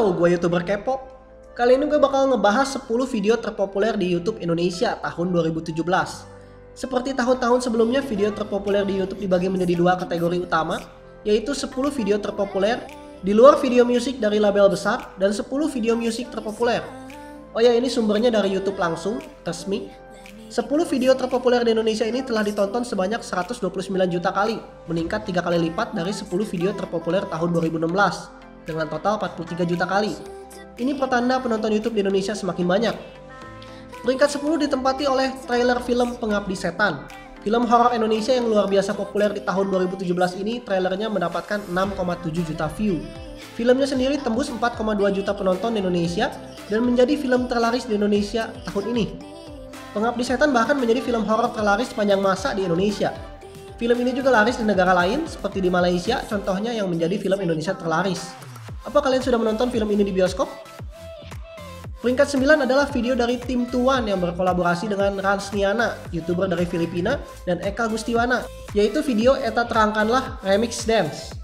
Halo, gue youtuber kepo. Kali ini gue bakal ngebahas 10 video terpopuler di YouTube Indonesia tahun 2017. Seperti tahun-tahun sebelumnya, video terpopuler di YouTube dibagi menjadi dua kategori utama, yaitu 10 video terpopuler di luar video musik dari label besar dan 10 video musik terpopuler. Oh ya, ini sumbernya dari YouTube langsung, resmi. 10 video terpopuler di Indonesia ini telah ditonton sebanyak 129 juta kali, meningkat 3 kali lipat dari 10 video terpopuler tahun 2016 dengan total 43 juta kali. Ini pertanda penonton YouTube di Indonesia semakin banyak. Peringkat 10 ditempati oleh trailer film Pengabdi Setan. Film horor Indonesia yang luar biasa populer di tahun 2017 ini trailernya mendapatkan 6,7 juta view. Filmnya sendiri tembus 4,2 juta penonton di Indonesia dan menjadi film terlaris di Indonesia tahun ini. Pengabdi Setan bahkan menjadi film horor terlaris sepanjang masa di Indonesia. Film ini juga laris di negara lain seperti di Malaysia, contohnya yang menjadi film Indonesia terlaris. Apa kalian sudah menonton film ini di bioskop? Peringkat 9 adalah video dari tim Tuan yang berkolaborasi dengan Rans Niana, youtuber dari Filipina, dan Eka Gustiwana, yaitu video Eta Terangkanlah Remix Dance.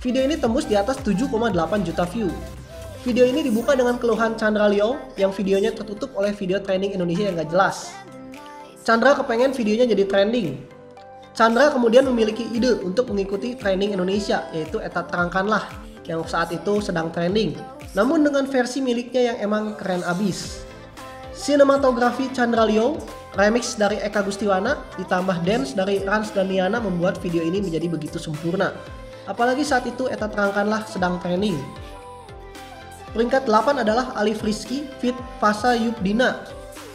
Video ini tembus di atas 7,8 juta view. Video ini dibuka dengan keluhan Chandra Leo yang videonya tertutup oleh video trending Indonesia yang gak jelas. Chandra kepengen videonya jadi trending. Chandra kemudian memiliki ide untuk mengikuti trending Indonesia, yaitu Eta Terangkanlah, yang saat itu sedang trending, namun dengan versi miliknya yang emang keren abis. Sinematografi Chandra Leo, remix dari Eka Gustiwana, ditambah dance dari Rans dan Niana membuat video ini menjadi begitu sempurna. Apalagi saat itu Eta terangkanlah sedang trending. Peringkat 8 adalah Alif Rizky fit Fasa Yubdina,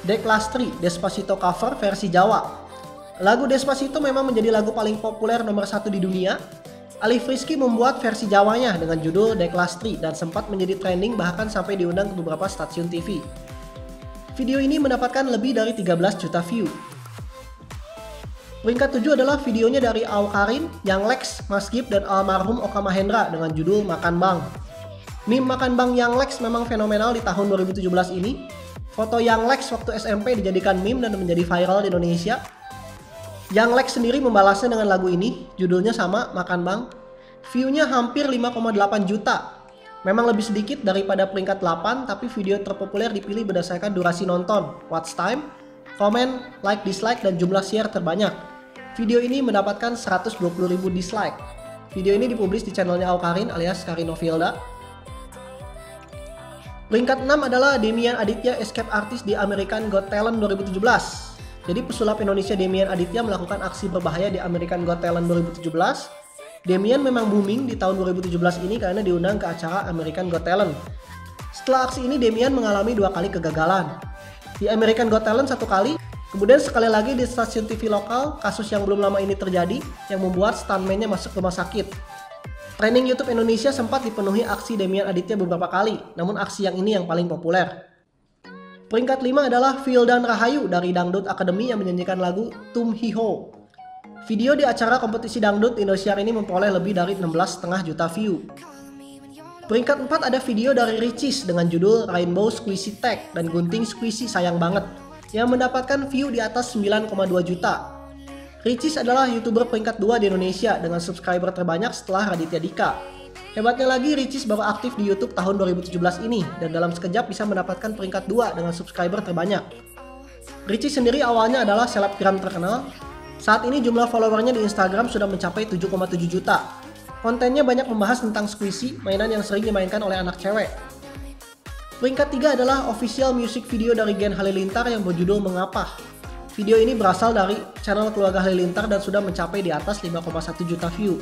Dek Lastri, Despacito cover versi Jawa. Lagu Despacito memang menjadi lagu paling populer nomor satu di dunia Alif Rizky membuat versi Jawanya dengan judul Deklastri dan sempat menjadi trending bahkan sampai diundang ke beberapa stasiun TV. Video ini mendapatkan lebih dari 13 juta view. Peringkat 7 adalah videonya dari Karin, Yang Lex, Mas Gip, dan almarhum Oka Mahendra dengan judul Makan Bang. Meme Makan Bang Yang Lex memang fenomenal di tahun 2017 ini. Foto Yang Lex waktu SMP dijadikan meme dan menjadi viral di Indonesia yang Lex sendiri membalasnya dengan lagu ini, judulnya sama, Makan Bang. View-nya hampir 5,8 juta. Memang lebih sedikit daripada peringkat 8, tapi video terpopuler dipilih berdasarkan durasi nonton, watch time, komen, like, dislike, dan jumlah share terbanyak. Video ini mendapatkan 120.000 dislike. Video ini dipublis di channelnya Aukarin alias Karinovilda. Peringkat 6 adalah Demian Aditya Escape Artist di American Got Talent 2017. Jadi pesulap Indonesia Demian Aditya melakukan aksi berbahaya di American Got Talent 2017. Demian memang booming di tahun 2017 ini karena diundang ke acara American Got Talent. Setelah aksi ini Demian mengalami dua kali kegagalan. Di American Got Talent satu kali, kemudian sekali lagi di stasiun TV lokal, kasus yang belum lama ini terjadi yang membuat stuntman-nya masuk rumah sakit. Training YouTube Indonesia sempat dipenuhi aksi Demian Aditya beberapa kali, namun aksi yang ini yang paling populer. Peringkat 5 adalah dan Rahayu dari Dangdut Academy yang menyanyikan lagu Tum Hi Ho. Video di acara kompetisi dangdut Indosiar ini memperoleh lebih dari 16,5 juta view. Peringkat 4 ada video dari Ricis dengan judul Rainbow Squishy Tag dan Gunting Squishy Sayang Banget yang mendapatkan view di atas 9,2 juta. Ricis adalah youtuber peringkat 2 di Indonesia dengan subscriber terbanyak setelah Raditya Dika Hebatnya lagi, Ricis baru aktif di YouTube tahun 2017 ini dan dalam sekejap bisa mendapatkan peringkat 2 dengan subscriber terbanyak. Ricis sendiri awalnya adalah selebgram terkenal. Saat ini jumlah followernya di Instagram sudah mencapai 7,7 juta. Kontennya banyak membahas tentang squishy, mainan yang sering dimainkan oleh anak cewek. Peringkat 3 adalah official music video dari Gen Halilintar yang berjudul Mengapa. Video ini berasal dari channel keluarga Halilintar dan sudah mencapai di atas 5,1 juta view.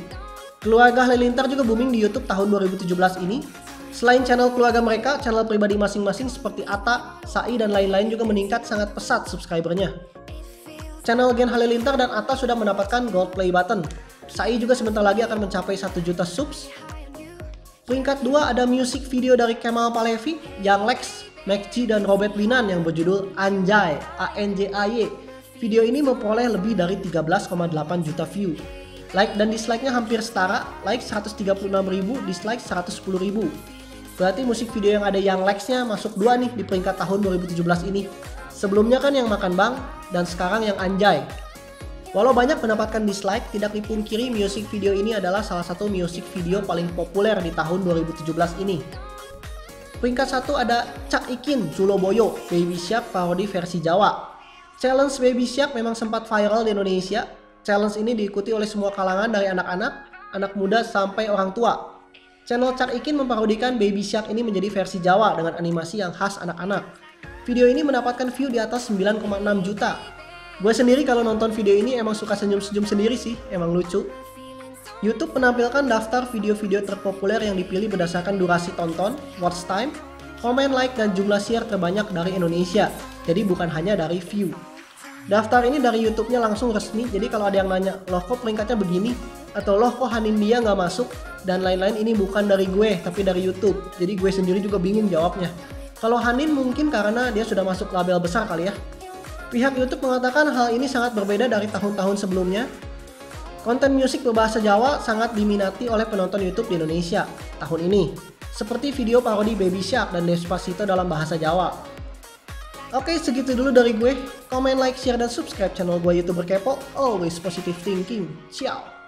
Keluarga Halilintar juga booming di YouTube tahun 2017 ini. Selain channel keluarga mereka, channel pribadi masing-masing seperti Ata, Sai, dan lain-lain juga meningkat sangat pesat subscribernya. Channel Gen Halilintar dan Ata sudah mendapatkan gold play button. Sai juga sebentar lagi akan mencapai 1 juta subs. Peringkat 2 ada music video dari Kemal Palevi, Young Lex, MacG, dan Robert Linan yang berjudul Anjay, A-N-J-A-Y. Video ini memperoleh lebih dari 13,8 juta view. Like dan dislike-nya hampir setara, like 136.000, dislike 110.000. Berarti musik video yang ada yang likes-nya masuk dua nih di peringkat tahun 2017 ini. Sebelumnya kan yang makan bang, dan sekarang yang anjay. Walau banyak mendapatkan dislike, tidak dipungkiri musik video ini adalah salah satu musik video paling populer di tahun 2017 ini. Peringkat satu ada Cak Ikin Zuloboyo Baby Shark parodi versi Jawa. Challenge Baby Shark memang sempat viral di Indonesia. Challenge ini diikuti oleh semua kalangan dari anak-anak, anak muda sampai orang tua. Channel Cak Ikin memparodikan Baby Shark ini menjadi versi Jawa dengan animasi yang khas anak-anak. Video ini mendapatkan view di atas 9,6 juta. Gue sendiri kalau nonton video ini emang suka senyum-senyum sendiri sih, emang lucu. YouTube menampilkan daftar video-video terpopuler yang dipilih berdasarkan durasi tonton, watch time, komen, like, dan jumlah share terbanyak dari Indonesia. Jadi bukan hanya dari view. Daftar ini dari YouTube-nya langsung resmi, jadi kalau ada yang nanya, loh kok peringkatnya begini? Atau loh kok Hanin dia nggak masuk? Dan lain-lain ini bukan dari gue, tapi dari YouTube. Jadi gue sendiri juga bingung jawabnya. Kalau Hanin mungkin karena dia sudah masuk label besar kali ya. Pihak YouTube mengatakan hal ini sangat berbeda dari tahun-tahun sebelumnya, Konten musik berbahasa Jawa sangat diminati oleh penonton YouTube di Indonesia tahun ini, seperti video parodi Baby Shark dan Despacito dalam bahasa Jawa. Oke, segitu dulu dari gue. Komen, like, share, dan subscribe channel gue YouTuber Kepo. Always positive thinking. Ciao!